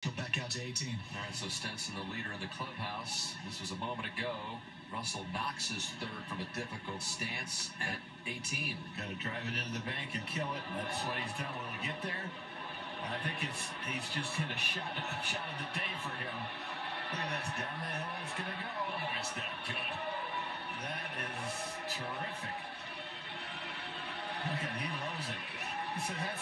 Back out to 18. All right, so Stenson, the leader in the clubhouse. This was a moment ago. Russell Knox his third from a difficult stance at 18. Got to drive it into the bank and kill it. And that's what he's done. Will he get there? I think it's he's just hit a shot, a shot of the day for him. Look at that down the hill. It's gonna go. Oh, is that good? That is terrific. Look at he loves it. He said that's